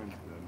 Wednesday.